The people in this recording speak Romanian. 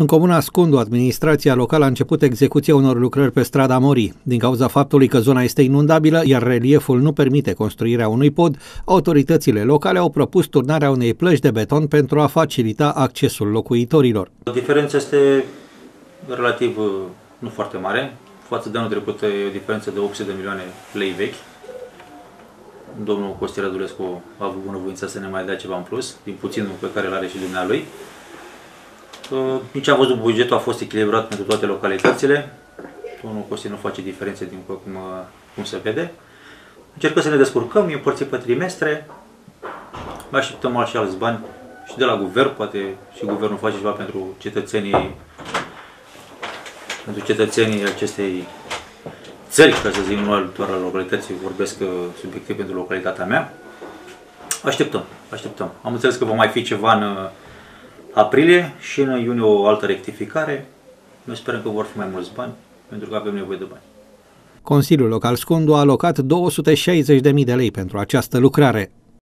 În comuna Scundu, administrația locală a început execuția unor lucrări pe strada Mori. Din cauza faptului că zona este inundabilă, iar relieful nu permite construirea unui pod, autoritățile locale au propus turnarea unei plăci de beton pentru a facilita accesul locuitorilor. Diferența este relativ uh, nu foarte mare. Față de anul trecut e o diferență de 800 de milioane lei vechi. Domnul Costi Radulescu a avut bunăvoința să ne mai dea ceva în plus, din puținul pe care îl are și dumnealui. Nici am văzut bugetul a fost echilibrat pentru toate localitățile. Domnul Costi nu face diferențe din cum, cum se vede. Încercăm să ne descurcăm, e împărțit pe trimestre. Mai așteptăm și alți bani și de la guvern, poate și guvernul face ceva pentru cetățenii pentru cetățenii acestei țări, ca să zic, nu doar la localității, vorbesc uh, subiectiv pentru localitatea mea. Așteptăm, așteptăm. Am înțeles că va mai fi ceva în uh, aprilie și în iunie o altă rectificare. Noi sperăm că vor fi mai mulți bani, pentru că avem nevoie de bani. Consiliul Local Scundu a alocat 260.000 de lei pentru această lucrare.